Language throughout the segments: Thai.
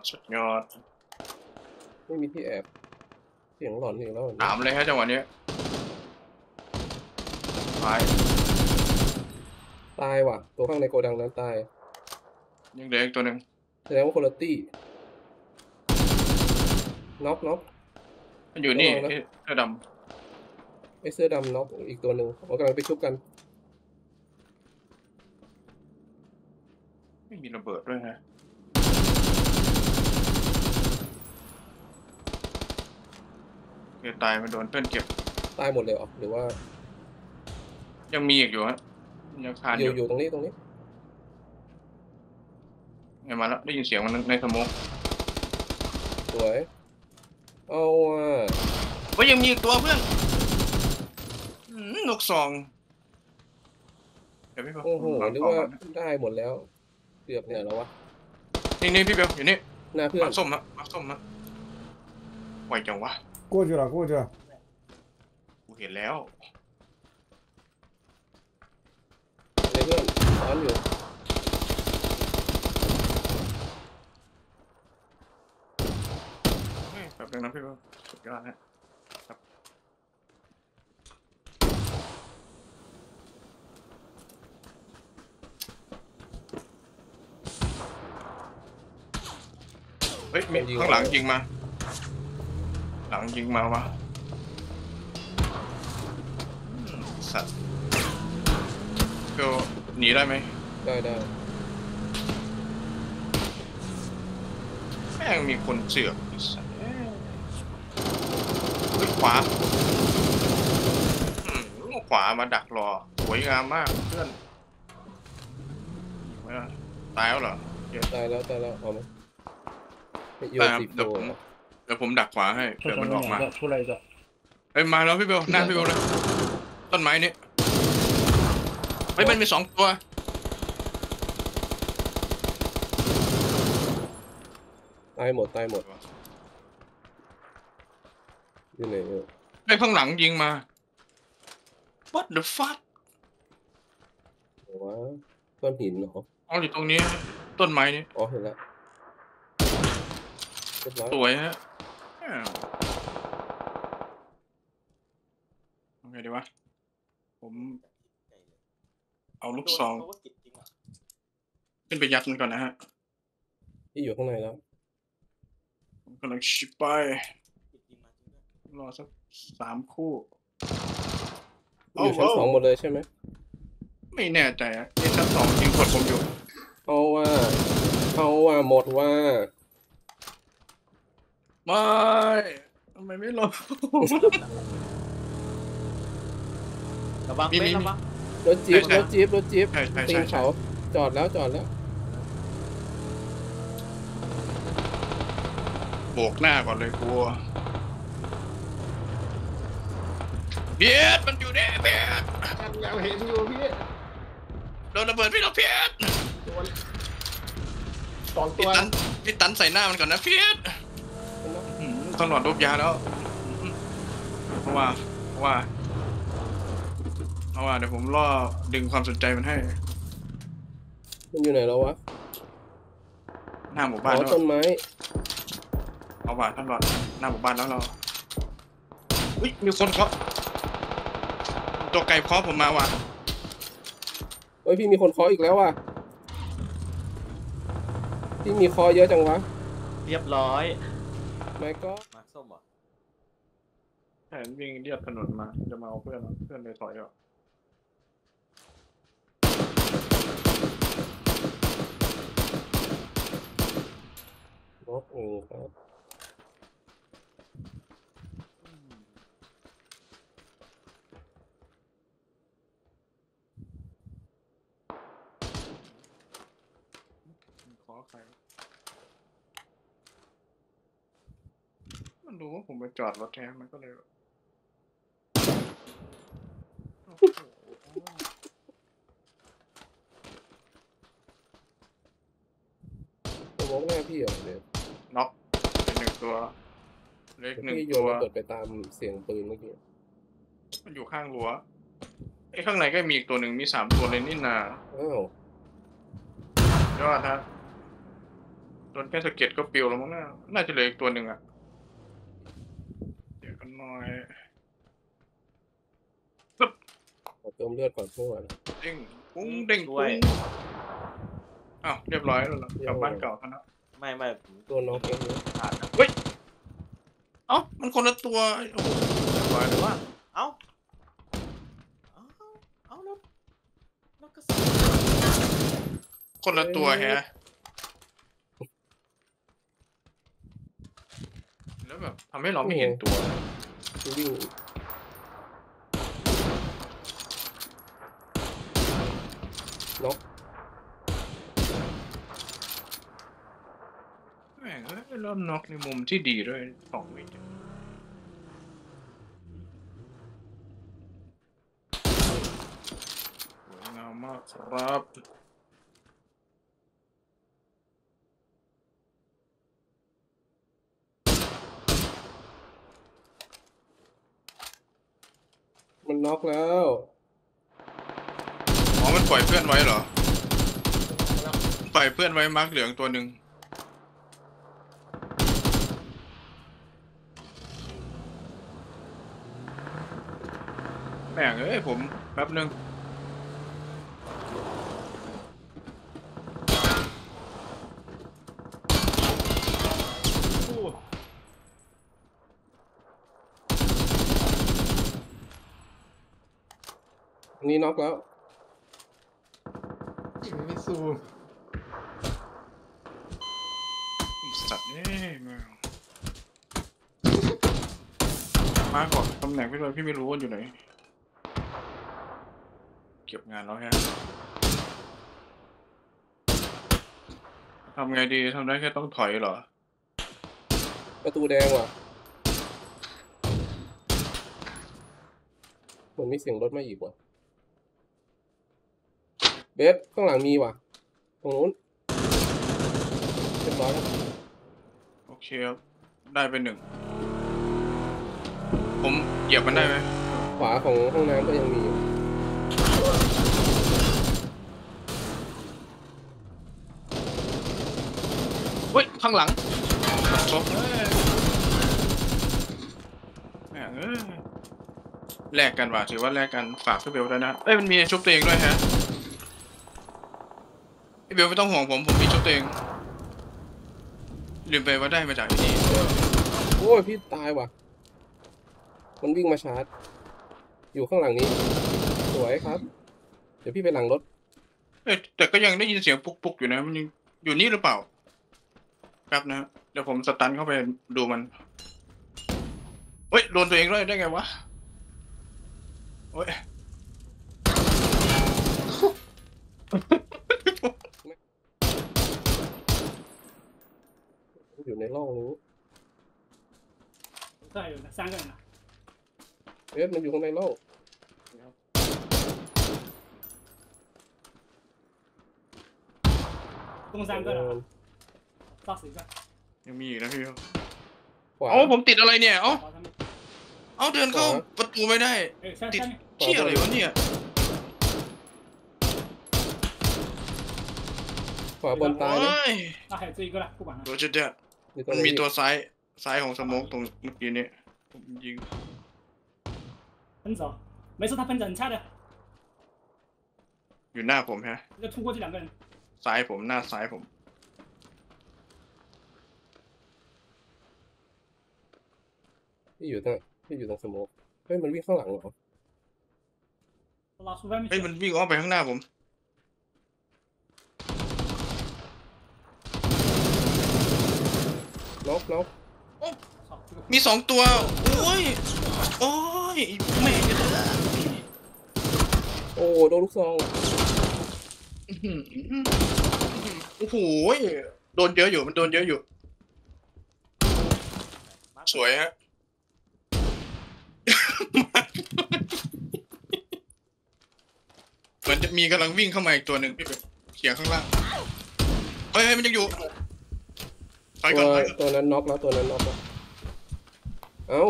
ยอดสุดยอดไม่มีที่แอบเสียงหลอนอีกแล้วถามเลยฮะจังหวะนี้ตายตายว่ะ ตัวข้างในโกดังนั้นตายยังเหลืออีกตัวหนึ่งแสดงว่าคนละตี้น็อกน็อกมันอยู่นี่ระวังนะที่เสื้อดไอเสื้อดำน็อกอีกตัวหนึ่งเรากำลังไปชุบกันำไม่มีระเบิดด้วยฮะ เกิดตายมันโดนเพื่อนเก็บ ตายหมดเลยเหรอหรือว่ายังมีอีกอยู่ฮะยังคานออยู่ยู่อยู่ตรงนี้ตรงนี้ ไงมาแล้วได้ยินเสียงมันในสโมองสวย เอาอะว่ายังมีอีกตัวเพื่อนอืมนกซองเดี๋ยวพี่เบลโอ้โหผมนึกวางว่าของก่อนได้หมดแล้วเกือบเนี่ยแล้ววะนี่นี่พี่เบลอยู่นี่หน้าเพื่อมานส้มฮะมาส้มฮะไวจังวะ โก้จุฬาก้จุฬากูเห็นแล้วอะไรเพื่อนร้อนอยู่เฮ้ยแบบนึงนะพี่ว่าสุดยอดนะเฮ้ยมีข้างหลังยิงมา งยิงมาวะอืมสัตว์เบลหนีได้ไหมได้ได้แม่งมีคนเสือกไอ้สัตว์เอ้ยเฮ้ยขวาอืมลูกขวามาดักรอสวยงามมากเพื่อนไม่ได้ตายแล้วเหรอตายแล้วตายแล้วเอาไหมไม่โยได้นครับสีเดี๋ยวโฟผมอะเดี๋ยวผมดักขวาให้ 这 เดี๋ยว 什 มัน 么 ออกมา 两个出来一个， เอ้ยมาแล้วพี่เบลหน้าพี่เบลเลย ต้นไม้นี้เฮ้ยมันมีสองตัว ตายหมดตายหมดอยู่ไหนเนี่ย ไอ้ข้างหลังยิงมา what the fuck วะก้อนหินเหรอ อ๋ออยู่ตรงนี้ ต้นไม้นี้ อ๋อเห็นแล้ว เรียบร้อยสวยฮะอ้าวเอาไงดีวะ ผม เอาลูกซองขึ้นไปยัดมันก่อนนะฮะที่อยู่ข้างในแล้วผมกำลังชิปไปรอสักสามคู่อยู่ชั้นสองหมดเลยใช่ไหม ไม่แน่ใจอะนี่ชั้นสองยิงกดผมอยู่ เอาว่า เอาว่าหมดว่า ไม่ทำไมไม่รอระวังมีเบมีนระวังรถจี๊ปใช่รถจี๊ปรถจี๊ปใช่ใช่ตีใช่นใช่เขาจอดแล้วจอดแล้ว โบกหน้าก่อนเลยกลัวเพียดมันอยู่เนี่ยเพียดยังเห็นอยู่พี่โดนระเบิดพี่เราเพียดสองตัพี่วตันพี่ตันใส่หน้ามันก่อนนะเพียดอื้อหือ ต้องหลอดรูปยาแล้วอื้อเพราะว่าเพราะว่าเพราะว่าเดี๋ยวผมล่อดึงความสนใจมันให้ มันอยู่ไหนแล้ววะหน้าหมู่อ๋บ้านอแล้วต้นไม้เอาว่าท่านหลอดหน้าหมู่บ้านแล้วเราอุ้ยมีคนเคาะตัวไก่เคาะผมมาว่ะเฮ้ยพี่มีคนเคออีกแล้วว่ะพี่มีเคอเยอะจังวะ เรียบร้อย ไม่ก็มา ส้มเหรอแผนวิ่งเรียบถนนมา จะมาเอาเพื่อนเพื่อนเลยถอยออกน็อกเองครับ ขอใคร มันรู้ว่า ผมไปจอดรถแทนมันก็เลยแบบโอ้โหตัวมองหน้าพี่เหรอเนี่ยน็อกเป็นหนึ่งตัว เล็กหนึ่งพี่โยตันวระเบิดไปตามเสียงปืนเมื่อกี้มันอยู่ข้างรั้วไอ้ข้างในก็มีอีกตัวหนึ่งมีสามตัวเลยนี่นาอ้าวยอดฮะโดนแค่สะเก็ดก็ปิวแล้วมั้งน่าน่าจะเหลืออีกตัวหนึ่งอะเดี๋ยวกัน หน่อยขอเติมเลือดก่อนเพื่อนเด้งปุ้งเด้งปุ้งอ้าวเรียบร้อยแล้วเหรอกลับบ้านเก่าแล้วนะไม่ไม่ผมตัวน้องเก่งเยอะขาดนะเอ้ามันคนละตัวโอ้โหเรียบร้อยหเลรืยอว่าว่าเอ้าเอ้าเอ้าแล้วแล้วก็ใส่คนละตัวแฮะแล้วแบบทำให้เราไม่เห็นตัว วิ่งน็อกแม่งเอ้ยเริ่มน็อกในมุมที่ดีด้วยสองวิสวยงามมากครับ น็อกแล้ว อ๋อ มันปล่อยเพื่อนไว้เหรอ ปล่อยเพื่อนไว้มาร์กเหลืองตัวหนึ่งแม่งเอ้ยผมแป๊บหนึ่ง อันนี้น็อกแล้วยิงไม่สู้ไอ้สัตว์เอ้ยแมวมาก่อนตำแหน่งพี่เลยพี่ไม่รู้ว่าอยู่ไหน เก็บงานแล้วฮะทำไงดีทำได้แค่ต้องถอยเหรอ ประตูแดงว่ะเหมือนมีเสียงรถมาอีกว่ะ เบสข้างหลังมีว่ะ ตรงนู้นเรียบร้อยแล้วโอเคครับ ได้ไปหนึ่ง ผมเหยียบมันได้ไหม ขวาของห้องน้ำก็ยังมีอยู่เฮ้ย ข้างหลังชกเอ้ยแม่งเอ้ยแลกกันว่ะถือว่าแลกกันฝากพี่เบลด้วยนะ เอ้ย มันมีชุบตัวเองด้วยฮะพี่ เบลไม่ต้องห่วงผม ผมมีชุบตัวเองลืมไปว่าได้มาจากที่นี่โอ้ยพี่ตายว่ะ มันวิ่งมาชาร์จ อยู่ข้างหลังนี้ สวยครับ เดี๋ยวพี่ไปหลังรถ เอ้ยแต่ก็ยังได้ยินเสียงปุกปุกๆอยู่นะ มันยังอยู่นี่หรือเปล่า ครับนะ เดี๋ยวผมสตันเข้าไปดูมัน เฮ้ย โดนตัวเองด้วยได้ไงวะโอ้ย อยู่ในร่องนี้ 这还有呢，三个人呢。 เบสมันอยู่ข้างในร่อง 共三个了，杀死一个， ยังมีอีกนะพี่ ขวา เอ้าผมติดอะไรเนี่ย เอ้า 把他们， เอ้าเดินเข้า ขวา ประตูไม่ได้ 哎，下ติด 下面， เชี่ยอะไรวะเนี่ย ขวาบนตายนะ โอ้ย 那还有这一个了，不管了 โรเจอร์เดด อยู่ตร มั ง น ไหน มีตัวซ้ายซ้ายของสโมกตรงเมื่อกี้นี้ผมยิง 奔走，没事，他奔着很菜的， อยู่หน้าผมฮะ 就突过这两个人， ซ้ายผมหน้าซ้ายผม พี่อยู่ตรงพี่อยู่ตรงสโมกเฮ้ยมันวิ่งข้างหลังเหรอ 拉出外面 เฮ้ย 去 มัน 了。 วิ่งอ้อมไปข้างหน้าผม ลบลบมีสองตัวโอ้ยโอ้ยแม่โอ้โดนลูกซองโอ้โหโดนเยอะอยู่มันโดนเยอะอยู่ สวยฮะมันจะมีกำลังวิ่งเข้ามาอีกตัวหนึ่งพี่เปเขียงข้างล่างเฮ้ยมันยังอยู่ ถอยก่ตัอนวถอยก่อนตัวนั้นน็อกแล้วตัวนั้นน็อกแล้วเอ้า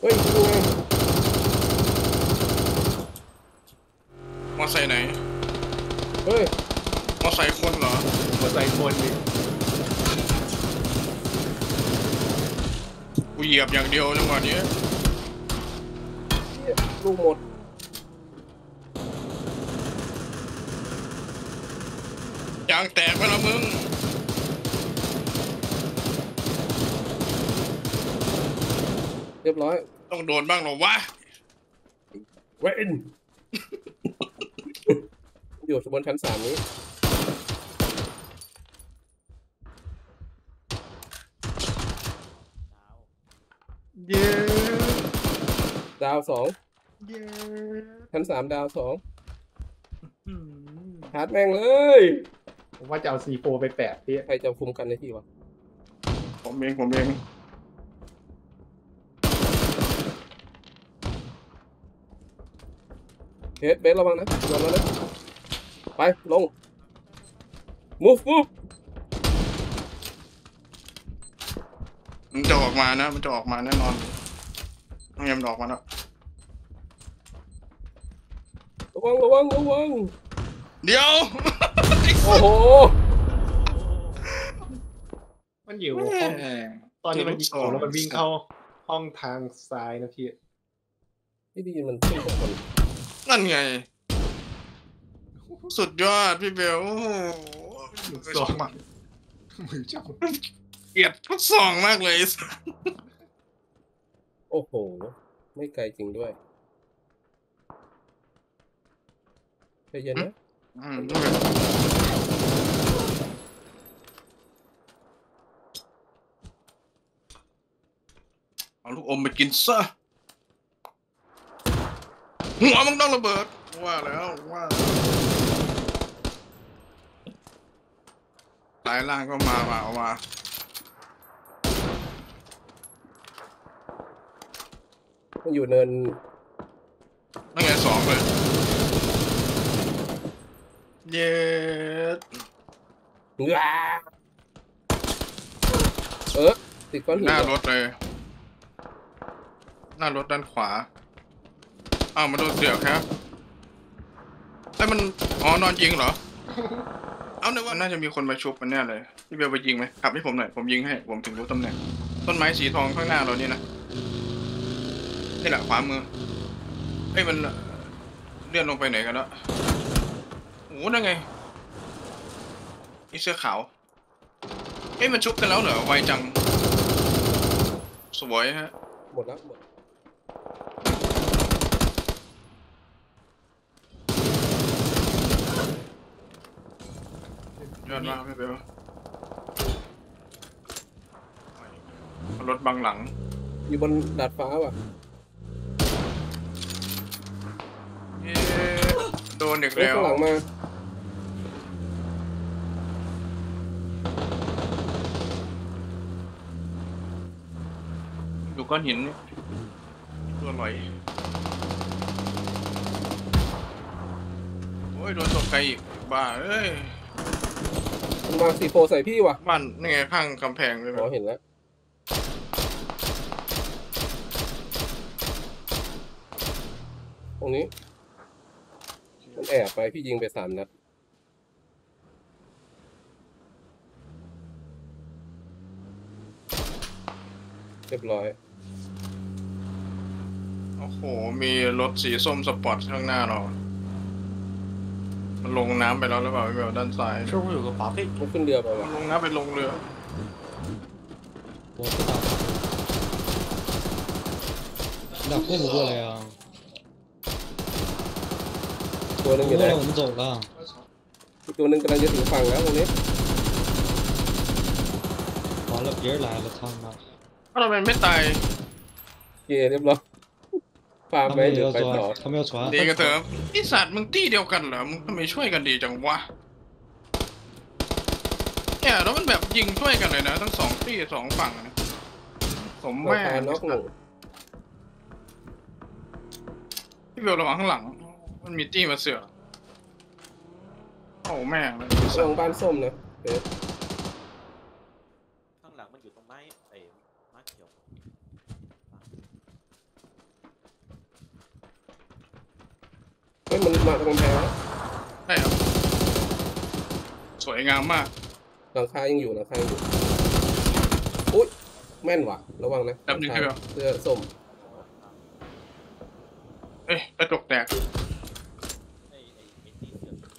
เฮ้ยดูไงมอไซค์ไหน เฮ้ยใส่คนเหรอ หัวใจคนดิกูเหยียบอย่างเดียวจังหวะนี้เหี้ยลูกหมดางแตกไปแล้วมึงเรียบร้อยต้องโดนบ้างเหรอวะเวนอยู่บนชั้นสามนี้เย้ดาวสองเย้ชั้นสามดาวสองอืมชาร์จแม่งเลย ผมว่าจะเอาซีโฟไปแปะพี่ใครจะคุมกันในที่วะผมเองผมเองเฮดเบสระวังนะระวังแล้วนะไปลง move move มันจะออกมานะ มันจะออกมาแน่นอนต้องยำนออกมาแล้วระวังระวังระวังเดี๋ยว โอ้โห มันอยู่ห้องตอนนี้มันยิงผมแล้วมันวิ่งเข้าห้องทางซ้ายนะพี่ที่ได้ยินมันขึ้นข้างบนนั่นไง สุดยอดพี่เบลโอ้โหสองมือจับเกลียดทุกสองมากเลย โอ้โห ไม่ไกลจริงด้วยใจเย็นนะ เอาลูกอมไปกินซะ หัวมึงต้องระเบิด ว่าแล้วว่าสายล่างก็มามาเอามามันอยู่เนินนไงสองเลย เย็ดว้าเออติดก้อนหินหน้าเหรรอถเลย หน้ารถด้านขวา อ้าวมาโดนเสียวครับแต่มัน อ๋อ นอนยิงเหรอ เอาเนยว่าน่าจะมีคนมาชุบมันแน่เลย พี่เบลไปยิงไหมขับให้ผมหน่อย ผมยิงให้ ผมถึงรู้ตำแหน่ง ต้นไม้สีทองข้างหน้าเรานี่นะ นี่แหละขวามือเอ้ยมันเลื่อนลงไปไหนกันแล้ว โอ้โหนั่นไงนี่เสื้อขาวเอ้ยมันชุบกันแล้วเหรอไวจัง สวยฮะ หมดแล้วหมดยอดมากพี่เบลรรถบังหลัง อยู่บนดาดฟ้าว่ะโดนอีกเฮ้ยแล้วข้างหลังมา ก้อนหินนี่ตัวอร่อย โอ้ย โดนตกไกลอีก บ้า เอ้ย มันมาสีโฟใส่พี่ว่ะบ้านนี่ไงข้างกำแพงเลยอ๋อเห็นแล้ว ตรงนี้ มันแอบไปพี่ยิงไปสามนัด เรียบร้อย โอ้โห มีรถสีส้มสปอร์ตข้างหน้าเรา มันลงน้ำไปแล้วหรือเปล่าพี่เบลด้านซ้าย ช่วงอยู่กับป๋าพี่ มันขึ้นเรือไป มั ว่ะ นลงน้ำไปลงเรือ 我不打。你咋过不过来呀、 ตัวหนึงอ 不 ยู่ 过 ไหน 来我们走了。 อีกตัวหนึงกำลังจะถึงฝั่งแล้วตรงนี้ 完了，别人来了，操你妈！ ถ้าเราเป็นไม่ตาย เย่เรียบร้อย ฟาร์มไว้เดี๋ยวไปต่อเขไมเอาชัวดีกันเถอะไอสัตว์มึงตีเดียวกันเหรอ มึงทำไมช่วยกันดีจังวะเนี่ยแล้วมันแบบยิงช่วยกันเลยนะ ทั้งสองตีสองฝั่งนสมแม่ล็อกหนที่เบลระวังข้างหลัง มันมีตีมาเสือกโอ้แม่งส่งบ้านส้มเลยข้างหลังมันอยู่ตรงไม้ไอ้ไม้เขียว มันมาตรงกำแพงแล้วใช่ครับสวยงามมากหลังคายังอยู่หลังคายังอยู่อุ้ยแม่นว่ะ ระวังนะแป๊บนึงหลัพี่คาแบบเสื้อส้มเอ้ยกระจกแตกไอ้ไอ้ไอ้ที่เสือกคนขับ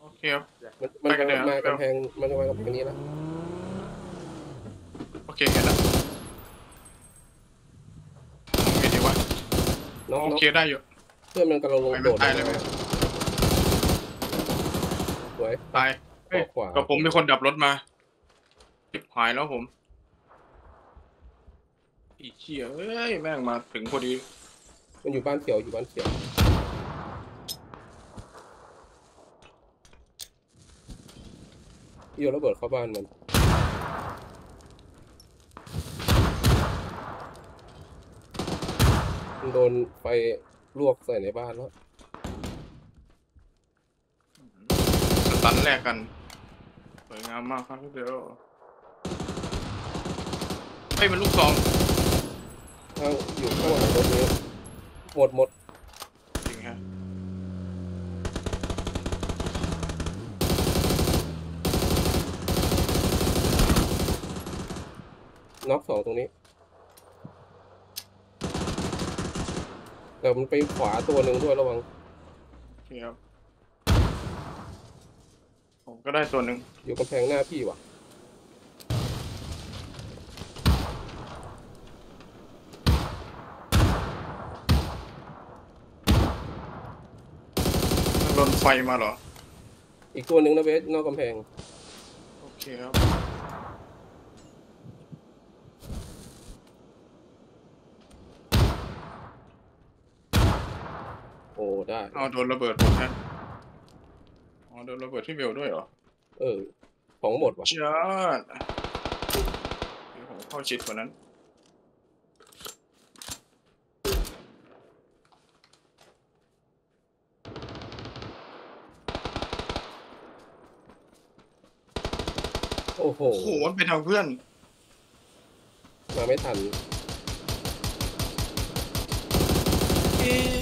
โอเคครับมันมันไปกันเลยมากำครับแพงมันมากำแพงนี้แล้วโอเคเห็นแล้วโอเคดีวะน้องโอน้องเคได้อยู่ เพื่อนมันกำลังลงไปไม่โดดตายเลยไหมสวยตายเฮ้ยขวาก็ผมเป็นคนดับรถมาจิบหายแล้วผมอีเชี่ยเอ้ยแม่งมาถึงพอดี มันอยู่บ้านเขียวอยู่บ้านเขียวพี่โยนระเบิดเข้าบ้านมันมันโดนไฟ ลวกใส่ในบ้านแล้วสตันแรกกันสวยงามมากครับเดี๋ยวเฮ้ยมันลูกซองข้างอยู่ข้างหลังรถนี้หมดหมดจริงฮะน็อกสองตรงนี้ แต่มันไปขวาตัวหนึ่งด้วยระวังโอเคครับ ผมก็ได้ตัวหนึ่งอยู่กำแพงหน้าพี่ว่ะโดนไฟมาเหรอ อีกตัวหนึ่งนะเวสนอกกำแพง โอเคครับ โอ้ได้ เอาโดนระเบิดผมแค่อ๋อโดนระเบิดที่เบลด้วยเหรอเออ ของหมดว่ะยอดเดี๋ยวผมเข้าชิดกว่านั้น โอ้โห โอ้โหมันเป็นทางเพื่อน มาไม่ทัน เอ๊ะ